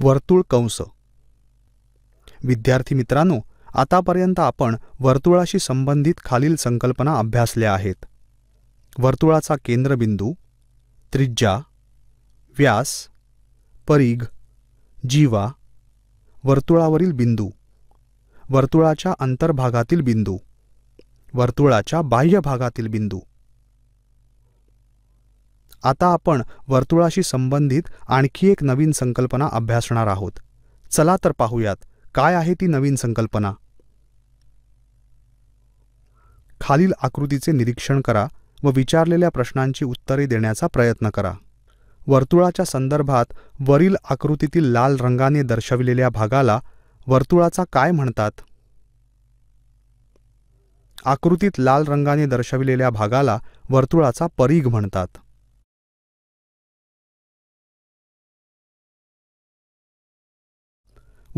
वर्तुळ कंस. विद्यार्थी मित्रांनो आतापर्यंत आपण वर्तुळाशी संबंधित खालील संकल्पना अभ्यासल्या आहेत. वर्तुळाचा केंद्रबिंदू त्रिज्या व्यास परीघ जीवा वर्तुळावरील बिंदू वर्तुळाच्या अंतर्भागातील बिंदू वर्तुळाच्या बाह्य भागातील बिंदू. आता आपण वर्तुळाशी संबंधित आणखी एक नवीन संकल्पना अभ्यासणार आहोत. चला तर पाहूयात काय आहे ती नवीन संकल्पना? खालील आकृतीचे निरीक्षण करा व विचारलेल्या प्रश्नांची उत्तरे देण्याचा प्रयत्न करा. वर्तुळाच्या संदर्भात वरील आकृतीतील लाल रंगाने दर्शविलेल्या भागाला वर्तुळाचा काय म्हणतात? आकृतीत लाल रंगाने दर्शविलेल्या भागाला वर्तुळाचा परीघ म्हणतात.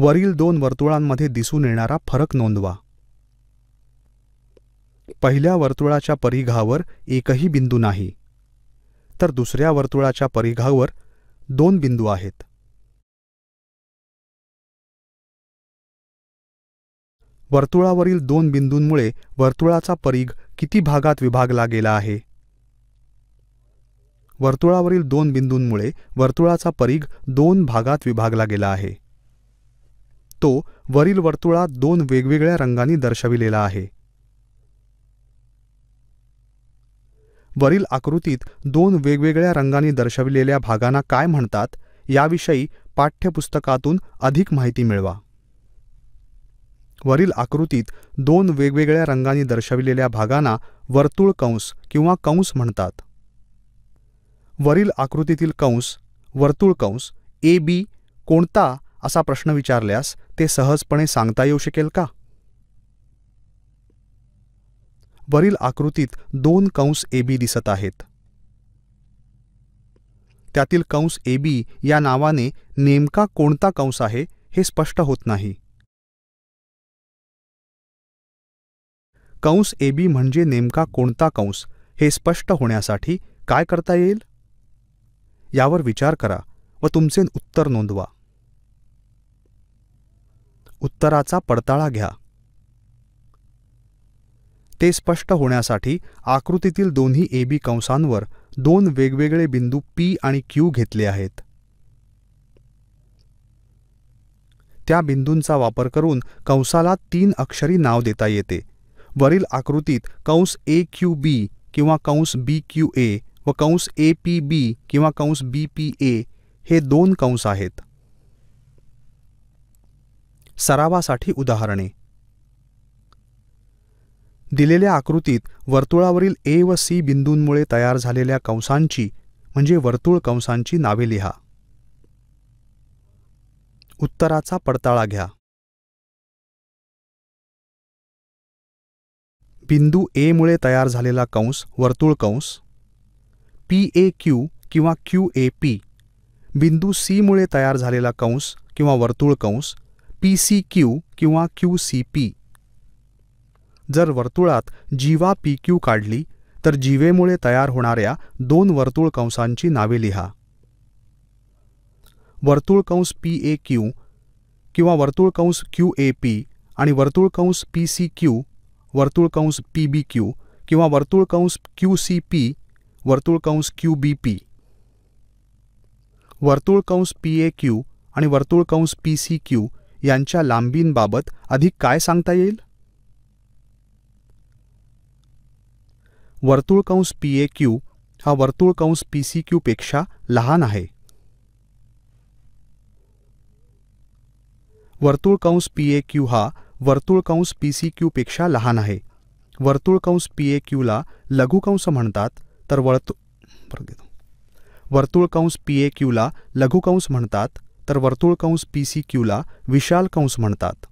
वरील दोन वर्तुळांमध्ये दिसून येणारा फरक नोंदवा. पहिल्या वर्तुळाच्या परिघावर एकही बिंदू नाही. तर दुसऱ्या वर्तुळाच्या परिघावर दोन बिंदू आहेत. वर्तुळावरील दोन बिंदूंमुळे वर्तुळाचा परिघ किती भागात विभागला गेला आहे? वर्तुळावरील दोन बिंदूंमुळे वर्तुळाचा परिघ दोन भागात विभागला गेला आहे. तो वरील वर्तुळात दोन वेगवेगळ्या रंगांनी दर्शविलेला आहे. वरील आकृतीत दोन वेगवेगळ्या रंगांनी दर्शविलेल्या भागांना काय म्हणतात याविषयी पाठ्यपुस्तकातून अधिक माहिती मिळवा. वरील आकृतीत दोन वेगवेगळ्या रंगांनी दर्शविलेल्या भागांना वर्तुळ कंस किंवा कंस म्हणतात. वरील आकृतीतील कंस वर्तुळ कंस ए बी कोणता असा प्रश्न विचारल्यास ते सहजपणे सांगता येऊ शकेल का? वरील आकृतीत दोन कंस ए बी दिसत आहेत. त्यातील कंस ए बी या नावाने नेमका कोणता कंस आहे हे स्पष्ट होत नाही. कंस ए बी म्हणजे नेमका कोणता कंस हे स्पष्ट होण्यासाठी काय करता येईल? यावर विचार करा व तुमचे उत्तर नोंदवा. उत्तराचा पडताळा घ्या. ते स्पष्ट होण्यासाठी आकृतीतील दोन्ही ए बी कंसांवर दोन वेगवेगळे बिंदू पी आणि क्यू घेतले आहेत. त्या बिंदूंचा वापर करून कंसाला तीन अक्षरी नाव देता येते. वरील आकृतीत कंस ए क्यू बी किंवा कंस बी क्यू ए व कंस ए पी बी किंवा कंस बी पी ए हे दोन कंस आहेत. सरावासाठी उदाहरणे. दिलेल्या आकृतीत वर्तुळावरील ए व सी बिंदूंमुळे तयार झालेल्या कंसांची म्हणजे वर्तुळ कंसांची नावे लिहा. उत्तराचा पडताळा घ्या. बिंदू ए मुळे तयार झालेला कंस वर्तुळ कंस पी ए क्यू किंवा क्यू ए पी बिंदू सी मुळे तयार झालेला कंस किंवा वर्तुळ कंस पी सी क्यू किंवा क्यू सी पी. जर वर्तुळात जीवा पी क्यू काढली तर जीवेमुळे तयार होणाऱ्या दोन वर्तुळ कंसांची नावे लिहा. वर्तुळ कंस पी ए क्यू किंवा वर्तुळ कंस क्यू ए पी आणि वर्तुळ कंस पी सी क्यू वर्तुळ कंस पी बी क्यू किंवा वर्तुळ कंस क्यू सी पी वर्तुळ कंस क्यू बी पी. वर्तुळ कंस पी ए क्यू आणि वर्तुळ कंस पी सी क्यू यांच्या लांबींबाबत अधिक काय सांगता येईल? वर्तुळ कंस पी ए क्यू हा वर्तुळ कंस पी सी क्यू पेक्षा लहान आहे. वर्तुळ कंस पी ए क्यू हा वर्तुळ कंस पी सी क्यू पेक्षा लहान आहे. वर्तुळ कंस पी ए क्यूला लघुकंस म्हणतात तर वर्तु वर्तुळ कंस पी ए क्यूला लघुकंस म्हणतात तर वर्तुळ कंस पी सी क्यूला विशाल कंस म्हणतात.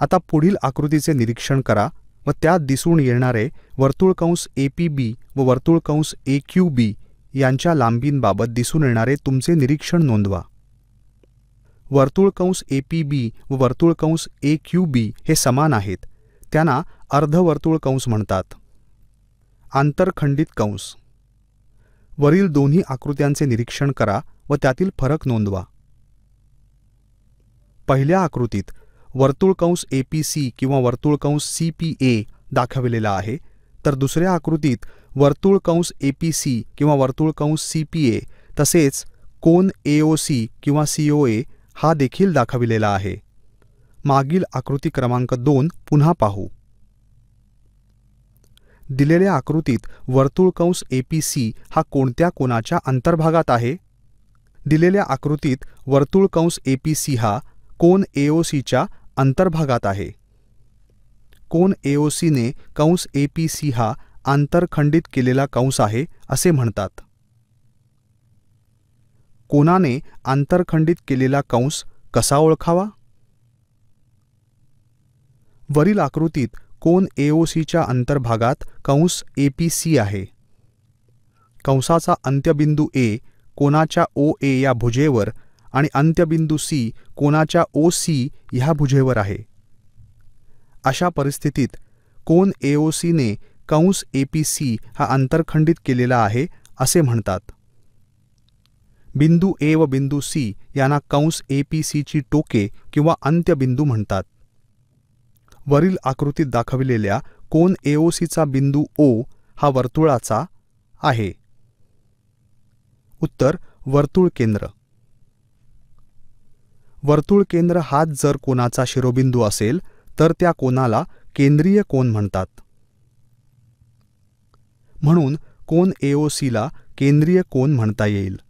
आता पुढील आकृतीचे निरीक्षण करा व त्यात दिसून येणारे वर्तुळ कंस ए पी बी व वर्तुळ कंस ए क्यू बी यांच्या लांबींबाबत दिसून येणारे तुमचे निरीक्षण नोंदवा. वर्तुळ कंस ए पी बी व वर्तुळ कंस ए क्यू बी हे समान आहेत. त्यांना अर्धवर्तुळ कंस म्हणतात. आंतरखंडित कंस वरील दोन्ही आकृत्यांचे निरीक्षण करा व त्यातील फरक नोंदवा. पहिल्या आकृतीत वर्तुळकंस एपीसी किंवा वर्तुळकंस सी पी ए दाखविलेला आहे तर दुसऱ्या आकृतीत वर्तुळकंस एपीसी किंवा वर्तुळकंस सी पी ए तसेच कोन एओसी किंवा सीओ ए हा देखील दाखविलेला आहे. मागील आकृती क्रमांक दोन पुन्हा पाहू. दिलेल्या आकृतीत वर्तुळकंस एपीसी हा कोणत्या कोनाच्या अंतर्भागात आहे? दिलेल्या आकृतीत वर्तुळकंस एपीसी हा कोन एओसीच्या अंतर्भागात आहे. कोन सीने कंस एपीसी हा आंतरखंडित केलेला कंस आहे असे म्हणतात. कोनाने आंतरखंडित केलेला कंस कसा ओळखावा? वरील आकृतीत कोन एओसीच्या अंतर्भागात कंस एपीसी आहे? कंसाचा अंत्यबिंदू ए कोनाच्या ओ ए या भुजेवर आणि अंत्यबिंदू सी कोनाच्या ओ सी ह्या भुजेवर आहे? अशा परिस्थितीत कोन एओसीने कंस एपीसी हा अंतरखंडित केलेला आहे असे म्हणतात? बिंदू ए व बिंदू सी यांना कंस एपीसीची टोके किंवा अंत्यबिंदू म्हणतात. वरील आकृतीत दाखविलेल्या कोन एओसीचा बिंदू ओ हा वर्तुळाचा आहे. उत्तर वर्तुळ केंद्र. वर्तुळ केंद्र हाच जर कोणाचा शिरोबिंदू असेल तर त्या कोणाला केंद्रीय कोन म्हणतात. म्हणून कोन एओसीला केंद्रीय कोन म्हणता येईल.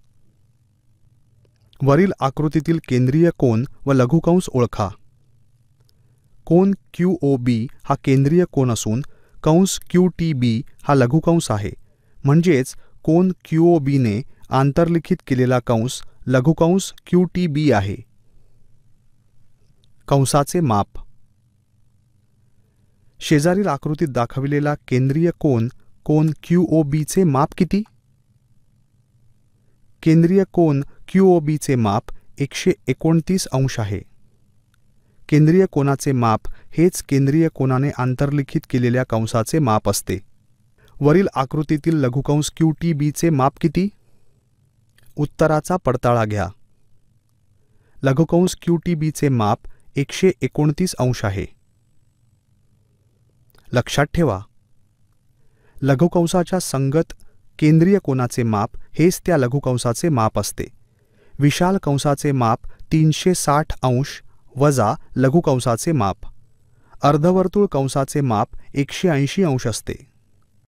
वरील आकृतीतील केंद्रीय कोन व लघुकंस ओळखा. कोन क्यू ओ बी हा केंद्रीय कोन असून कंस क्यू टी बी हा लघुकंस आहे. म्हणजेच कोन क्यू ओ बीने आंतरलिखित केलेला कंस लघुकंस क्यू टी बी आहे. कंसाचे माप. शेजारील आकृतीत दाखविलेला केंद्रीय कोन कोन क्यू ओ बीचे माप किती? केंद्रीय कोन क्यू ओ बीचे माप एकशे एकोणतीस अंश आहे. केंद्रीय कोनाचे माप हेच केंद्रीय कोनाने आंतरलिखित केलेल्या कंसाचे माप असते. वरील आकृतीतील लघुकंस क्यू टी बीचे माप किती? उत्तराचा पडताळा घ्या. लघुकंस क्यू टी बीचे माप एकशे एकोणतीस अंश आहे. लक्षात ठेवा. लघुकंसाच्या संगत केंद्रीय कोनाचे माप हेच त्या लघुकंसाचे माप असते. विशाल कंसाचे माप तीनशे साठ अंश वजा लघुकंसाचे माप. अर्धवर्तुळ कंसाचे माप एकशे ऐंशी अंश असते.